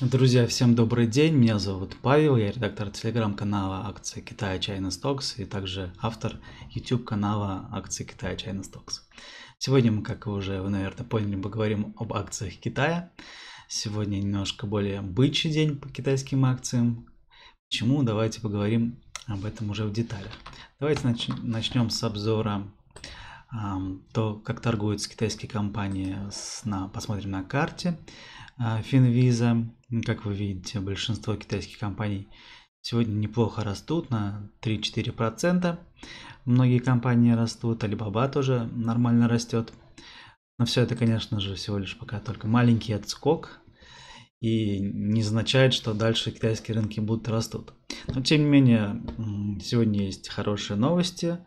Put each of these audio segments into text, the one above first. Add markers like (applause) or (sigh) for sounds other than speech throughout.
Друзья, всем добрый день. Меня зовут Павел, я редактор телеграм-канала акции Китая China Stocks и также автор YouTube канала акции Китая China Stocks. Сегодня мы, как вы уже, вы, наверное, поняли, поговорим об акциях Китая. Сегодня немножко более бычий день по китайским акциям. Почему? Давайте поговорим об этом уже в деталях. Давайте начнем с обзора то, как торгуются китайские компании, на, посмотрим на карте. Финвиза, как вы видите, большинство китайских компаний сегодня неплохо растут на 3-4%. Многие компании растут, Alibaba тоже нормально растет. Но все это, конечно же, всего лишь пока только маленький отскок. И не означает, что дальше китайские рынки будут растут. Но тем не менее, сегодня есть хорошие новости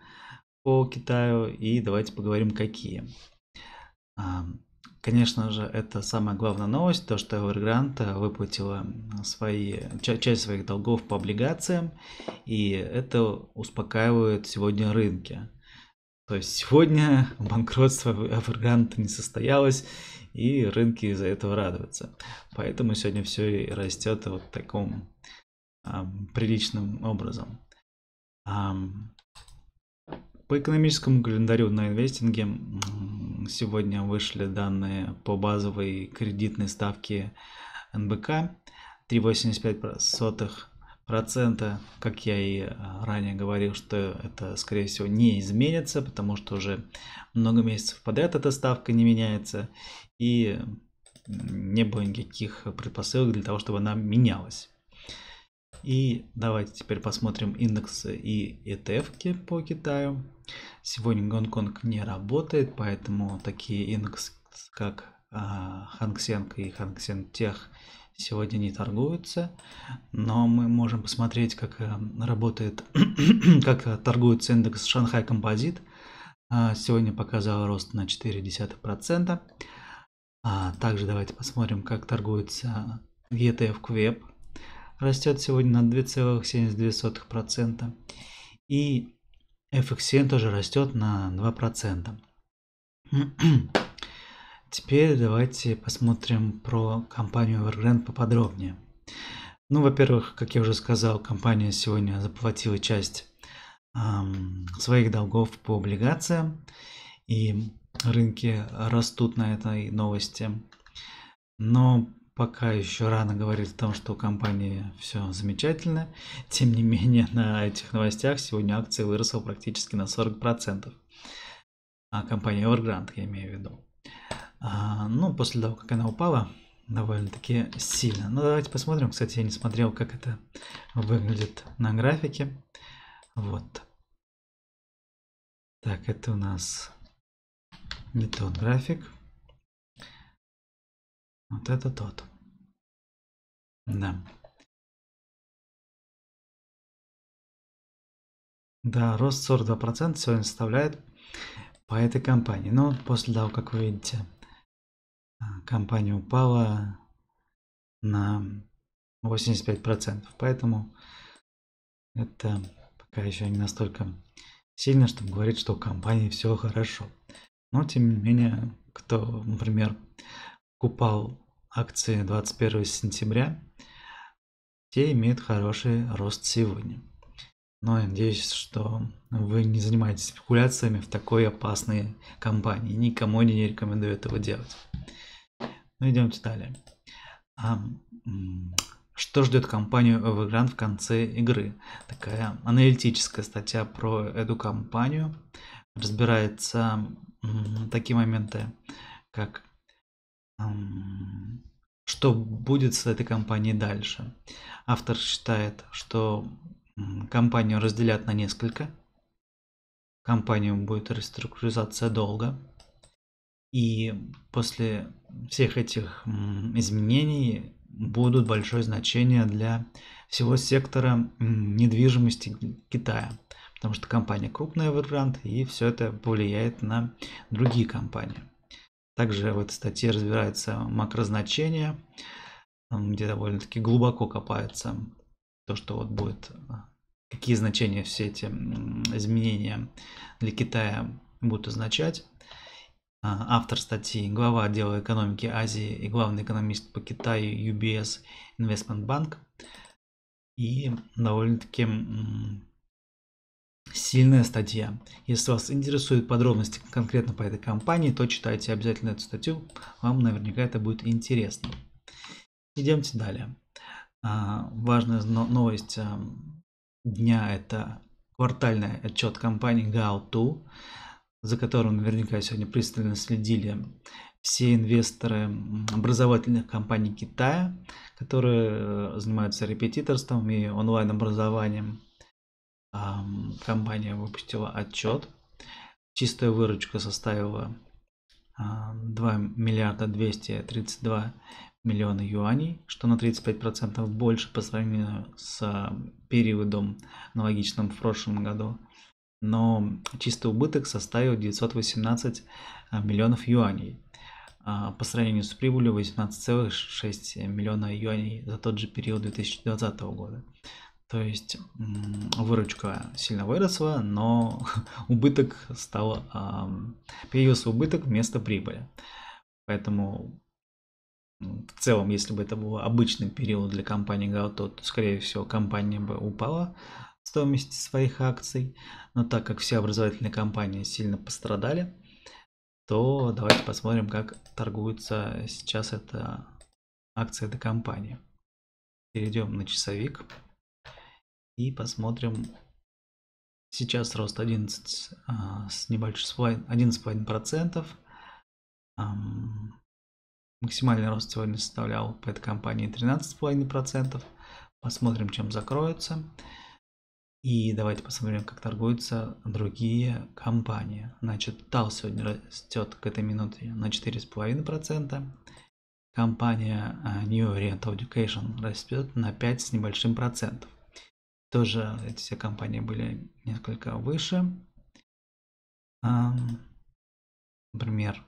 по Китаю. И давайте поговорим, какие. Конечно же, это самая главная новость, то, что Evergrande выплатила свои, часть своих долгов по облигациям, и это успокаивает сегодня рынки. То есть сегодня (laughs) банкротство Evergrande не состоялось, и рынки из-за этого радуются. Поэтому сегодня все и растет вот таким а, приличным образом. А, по экономическому календарю на инвестинге сегодня вышли данные по базовой кредитной ставке НБК 3,85%. Как я и а, ранее говорил, что это, скорее всего, не изменится, потому что уже много месяцев подряд эта ставка не меняется. И не было никаких предпосылок для того, чтобы она менялась. И давайте теперь посмотрим индексы и ETF по Китаю. Сегодня Гонконг не работает, поэтому такие индексы, как Seng и Seng Tech сегодня не торгуются, но мы можем посмотреть, как э, работает, (clears throat) как торгуется индекс Шанхай Композит. А, сегодня показал рост на 0,4%. А также давайте посмотрим, как торгуется ETF Web растет сегодня на 2,72%. И FXN тоже растет на 2%. Теперь давайте посмотрим про компанию Evergrande поподробнее. Ну, во-первых, как я уже сказал, компания сегодня заплатила часть эм, своих долгов по облигациям, и рынки растут на этой новости. Но пока еще рано говорить о том, что у компании все замечательно. Тем не менее, на этих новостях сегодня акция выросла практически на 40%. А компания Evergrande, я имею в виду. А, ну, после того, как она упала, довольно-таки сильно. Ну, давайте посмотрим. Кстати, я не смотрел, как это выглядит на графике. Вот. Так, это у нас не тот график. Вот это тот. Да. Да, рост 42% сегодня составляет по этой компании. Но после того, как вы видите, а, компания упала на 85%. Поэтому это пока еще не настолько сильно, чтобы говорить, что у компании все хорошо. Но тем не менее, кто, например, купал акции 21 сентября, те имеют хороший рост сегодня. Но я надеюсь, что вы не занимаетесь спекуляциями в такой опасной компании. Никому не рекомендую этого делать. Ну, идемте далее. А, что ждет компанию Evergrande в конце игры? Такая аналитическая статья про эту компанию. Разбирается такие моменты, как что будет с этой компанией дальше. Автор считает, что компанию разделят на несколько. Компанию будет реструктуризация долга. И после всех этих изменений будут большое значение для всего сектора недвижимости Китая. Потому что компания крупная Evergrande, и все это повлияет на другие компании. Также в этой статье разбирается макрозначение, где довольно-таки глубоко копается то, что вот будет, а, какие значения все эти изменения для Китая будут означать. а, автор статьи, глава отдела экономики Азии и главный экономист по Китаю UBS Investment Bank. И довольно-таки сильная статья. Если вас интересуют подробности конкретно по этой компании, то читайте обязательно эту статью, вам наверняка это будет интересно. Идемте далее. А, важная новость а, дня – это квартальный отчет компании GAO2, за которым наверняка сегодня пристально следили все инвесторы образовательных компаний Китая, которые э, занимаются репетиторством и онлайн-образованием. Компания выпустила отчет. Чистая выручка составила 2 миллиарда 232 миллиона юаней, что на 35% больше по сравнению с периодом аналогичным в прошлом году. Но чистый убыток составил 918 а, миллионов юаней а, по сравнению с прибылью 18,6 миллиона юаней за тот же период 2020 года. То есть выручка сильно выросла, но (laughs) убыток стал, появился убыток вместо прибыли. Поэтому в целом, если бы это был обычный период для компании Gauto, то, скорее всего, компания бы упала в стоимости своих акций. Но так как все образовательные компании сильно пострадали, то давайте посмотрим, как торгуется сейчас эта акция этой компании. Перейдем на часовик и посмотрим. Сейчас рост 11 а, с небольшим 11,5%. Максимальный рост сегодня составлял по этой компании 13,5%. Посмотрим, чем закроется. И давайте посмотрим, как торгуются другие компании. Значит, TAL сегодня растет к этой минуте на 4,5%. Компания а, New Oriental Education растет на 5 с небольшим процентов. Тоже эти все компании были несколько выше. Например,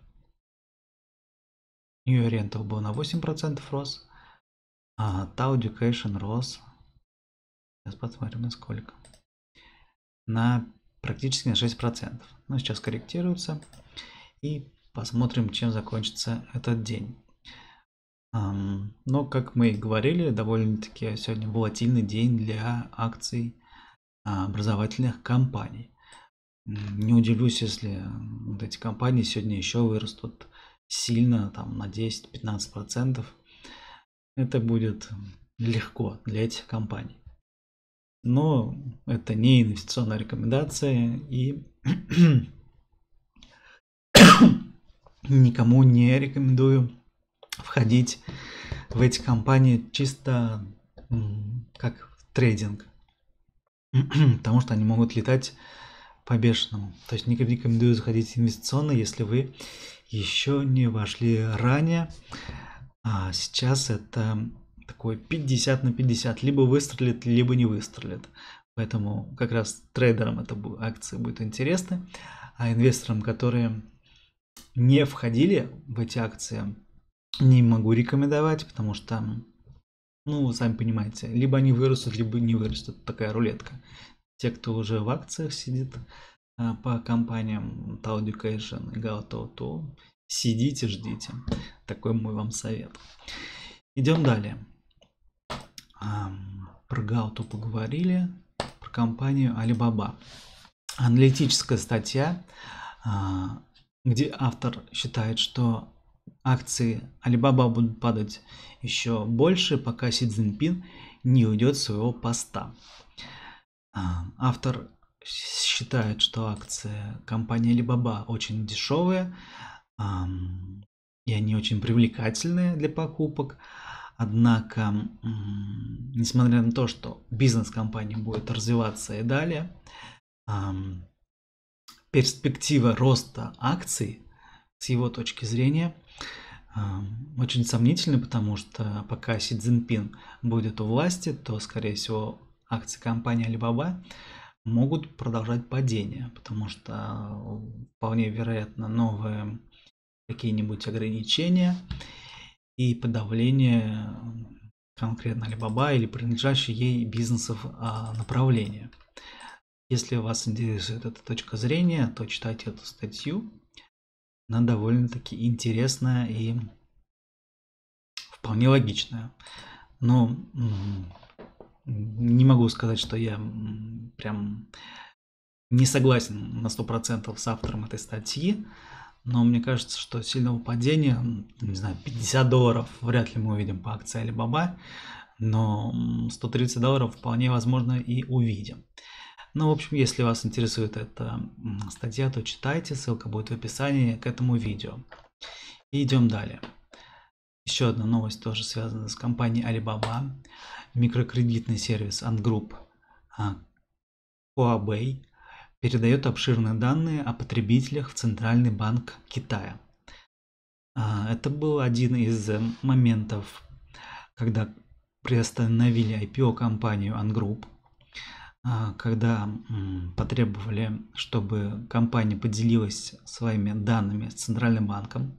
New Rental был на 8% рос, а Tau Education рос, сейчас посмотрим на сколько, на практически на 6%. Но сейчас корректируется и посмотрим, чем закончится этот день. Но, как мы и говорили, довольно-таки сегодня волатильный день для акций а, образовательных компаний. Не удивлюсь, если вот эти компании сегодня еще вырастут сильно, там на 10-15%, это будет легко для этих компаний. Но это не инвестиционная рекомендация и (coughs) никому не рекомендую входить в эти компании чисто как в трейдинг. (clears throat) Потому что они могут летать по бешеному. То есть не рекомендую заходить инвестиционно, если вы еще не вошли ранее. А сейчас это такой 50 на 50. Либо выстрелит, либо не выстрелит. Поэтому как раз трейдерам эта акция будет интересна. А инвесторам, которые не входили в эти акции, не могу рекомендовать, потому что, ну, сами понимаете, либо они вырастут, либо не вырастут. Такая рулетка. Те, кто уже в акциях сидит, а, по компаниям Tau Education и Gaoto, то сидите, ждите. Такой мой вам совет. Идем далее. Про Гауту поговорили, про компанию Alibaba. Аналитическая статья, а, где автор считает, что акции Alibaba будут падать еще больше, пока Си Цзиньпин не уйдет с своего поста. А, автор считает, что акции компании Alibaba очень дешевые, и они очень привлекательные для покупок. Однако, несмотря на то, что бизнес компании будет развиваться и далее, перспектива роста акций с его точки зрения очень сомнительны, потому что пока Си Цзиньпин будет у власти, то, скорее всего, акции компании Alibaba могут продолжать падение, потому что вполне вероятно новые какие-нибудь ограничения и подавление конкретно Alibaba или принадлежащие ей бизнесов а, направления. Если вас интересует эта точка зрения, то читайте эту статью. Она довольно-таки интересная и вполне логичная. Но не могу сказать, что я прям не согласен на 100% с автором этой статьи, но мне кажется, что сильного падения, не знаю, 50 долларов вряд ли мы увидим по акции Alibaba, но 130 долларов вполне возможно и увидим. Ну, в общем, если вас интересует эта статья, то читайте, ссылка будет в описании к этому видео. И идем далее. Еще одна новость тоже связана с компанией Alibaba. Микрокредитный сервис Ant а, Huawei передает обширные данные о потребителях в Центральный банк Китая. А, это был один из моментов, когда приостановили IPO компанию Ungroup, а, когда потребовали, чтобы компания поделилась своими данными с Центральным банком.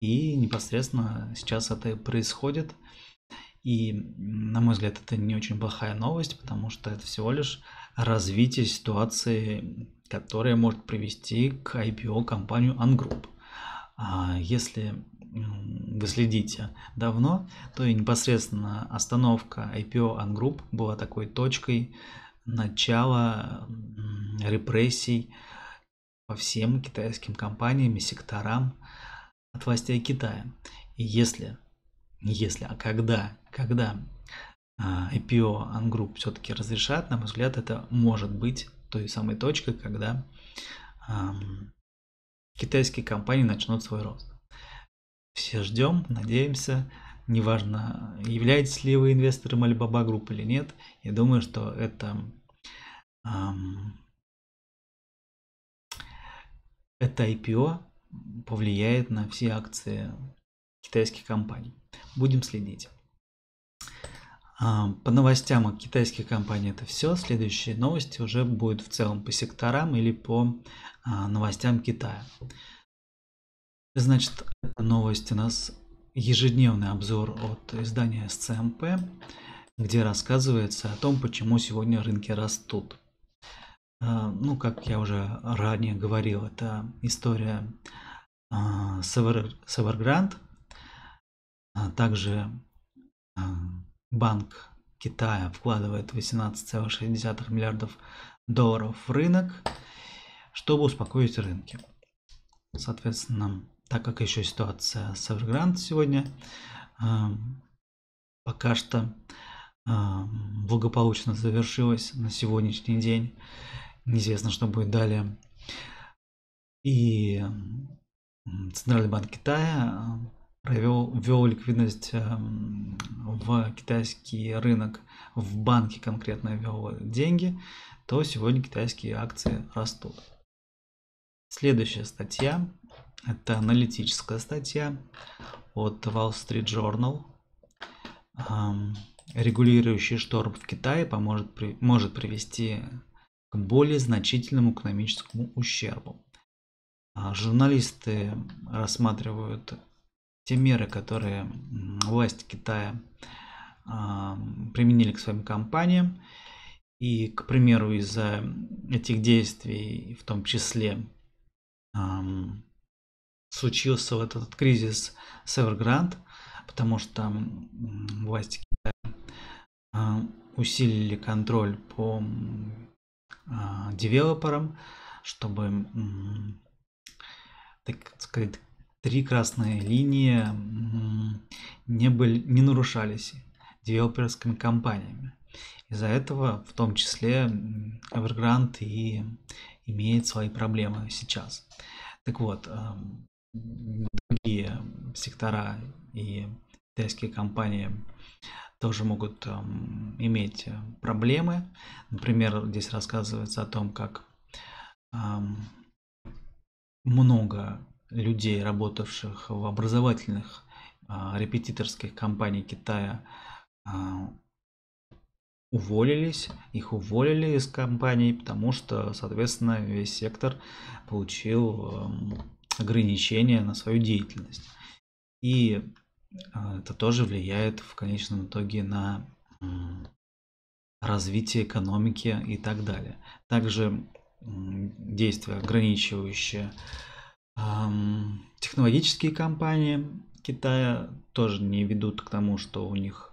И непосредственно сейчас это происходит. И, на мой взгляд, это не очень плохая новость, потому что это всего лишь развитие ситуации, которая может привести к IPO компанию Ungroup. А если вы следите давно, то и непосредственно остановка IPO Ungroup была такой точкой начала репрессий по всем китайским компаниям и секторам от властей Китая. И если, если, а когда, когда IPO Ungroup все-таки разрешат, на мой взгляд, это может быть той самой точкой, когда эм, китайские компании начнут свой рост. Все ждем, надеемся. Неважно, являетесь ли вы инвестором Alibaba Group или нет, я думаю, что это эм, это IPO повлияет на все акции китайских компаний. Будем следить. А, по новостям о китайских компаниях это все. Следующие новости уже будут в целом по секторам или по а, новостям Китая. Значит, новость у нас ежедневный обзор от издания СЦМП, где рассказывается о том, почему сегодня рынки растут. А, ну, как я уже ранее говорил, это история Севергрант, также Банк Китая вкладывает 18,6 миллиардов долларов в рынок, чтобы успокоить рынки. Соответственно, так как еще ситуация с Evergrande сегодня э, пока что э, благополучно завершилась на сегодняшний день, неизвестно, что будет далее. И Центральный банк Китая провел, ввел ликвидность эм, в китайский рынок, в банке конкретно ввел деньги, то сегодня китайские акции растут. Следующая статья – это аналитическая статья от Wall Street Journal. Регулирующий шторм в Китае поможет, может привести к более значительному экономическому ущербу. А журналисты рассматривают те меры, которые власть Китая а, применили к своим компаниям. И, к примеру, из-за этих действий, в том числе, случился вот этот кризис с Evergrande, потому что власти Китая а, усилили контроль по а, девелоперам, чтобы, так сказать, три красные линии не, были, не нарушались девелоперскими компаниями. Из-за этого в том числе Evergrande и имеет свои проблемы сейчас. Так вот, другие сектора и китайские компании тоже могут эм, иметь проблемы. Например, здесь рассказывается о том, как эм, много людей, работавших в образовательных а, репетиторских компаниях Китая, а, уволились, их уволили из компаний, потому что, соответственно, весь сектор получил эм, ограничения на свою деятельность. И а, это тоже влияет в конечном итоге на развитие экономики и так далее. Также действия, ограничивающие Технологические компании Китая тоже не ведут к тому, что у них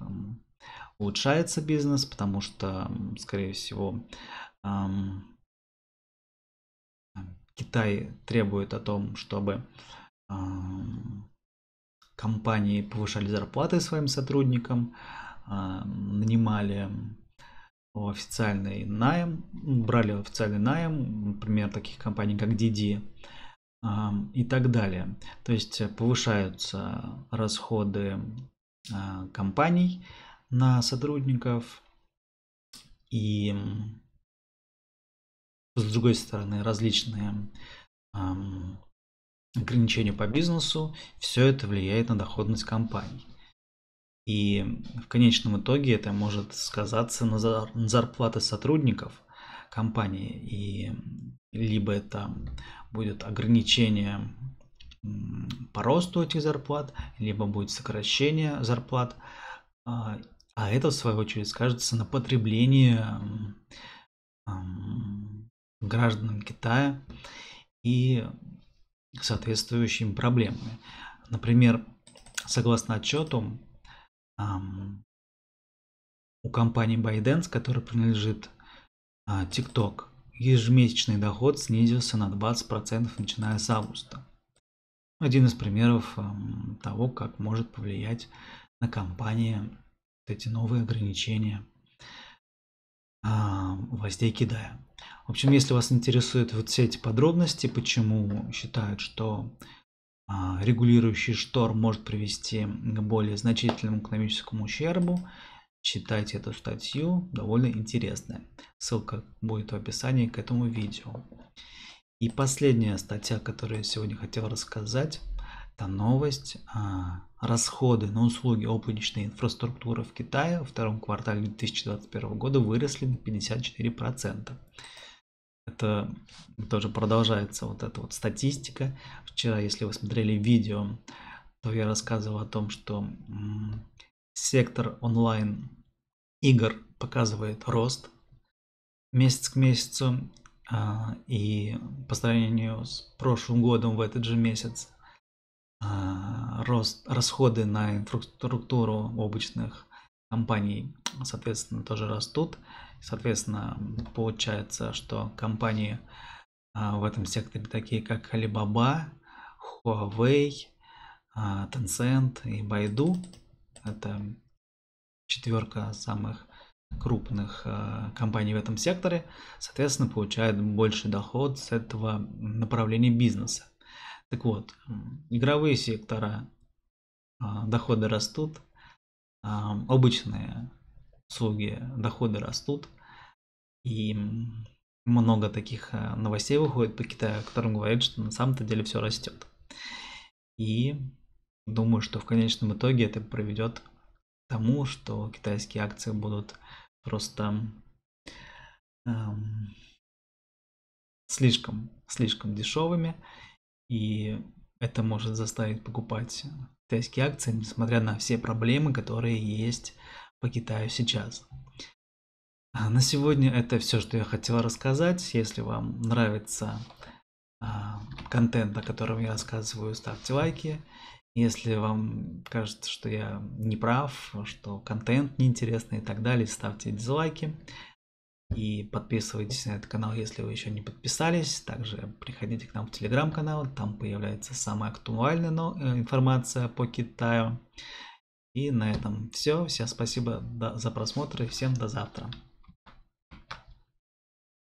улучшается бизнес, потому что, скорее всего, Китай требует о том, чтобы компании повышали зарплаты своим сотрудникам, нанимали официальный найм, брали официальный найм, например, таких компаний, как Didi и так далее. То есть повышаются расходы а, компаний на сотрудников и с другой стороны различные ограничения по бизнесу, все это влияет на доходность компаний. И в конечном итоге это может сказаться на зарплаты сотрудников компании. И либо это будет ограничение по росту этих зарплат, либо будет сокращение зарплат. А, а это, в свою очередь, скажется на потреблении гражданам Китая и соответствующими проблемами. Например, согласно отчету, у компании ByteDance, которая принадлежит а, TikTok, ежемесячный доход снизился на 20% начиная с августа. Один из примеров того, как может повлиять на компании эти новые ограничения а, властей Китая. В общем, если вас интересуют вот все эти подробности, почему считают, что а, регулирующий штор может привести к более значительному экономическому ущербу, читайте эту статью, довольно интересная. Ссылка будет в описании к этому видео. И последняя статья, которую я сегодня хотел рассказать, это новость. А, расходы на услуги облачной инфраструктуры в Китае во втором квартале 2021 года выросли на 54% это тоже продолжается вот эта вот статистика. Вчера, если вы смотрели видео, то я рассказывал о том, что сектор онлайн игр показывает рост месяц к месяцу. А, и по сравнению с прошлым годом в этот же месяц рост, расходы на инфраструктуру обычных компаний, соответственно, тоже растут. Соответственно, получается, что компании а, в этом секторе такие как Alibaba, Huawei, а, Tencent и Baidu. Это четверка самых крупных а, компаний в этом секторе, соответственно, получают больше доход с этого направления бизнеса. Так вот, игровые сектора, доходы растут, обычные услуги, доходы растут. И много таких э, новостей выходит по Китаю, которым говорят, что на самом-то деле все растет. И думаю, что в конечном итоге это приведет к тому, что китайские акции будут просто эм, слишком, слишком дешевыми. И это может заставить покупать китайские акции, несмотря на все проблемы, которые есть по Китаю сейчас. А на сегодня это все, что я хотел рассказать. Если вам нравится а, контент, о котором я рассказываю, ставьте лайки. Если вам кажется, что я не прав, что контент неинтересный и так далее, ставьте дизлайки. И подписывайтесь на этот канал, если вы еще не подписались. Также приходите к нам в телеграм-канал, там появляется самая актуальная э, информация по Китаю. И на этом все. Всем спасибо за просмотр и всем до завтра.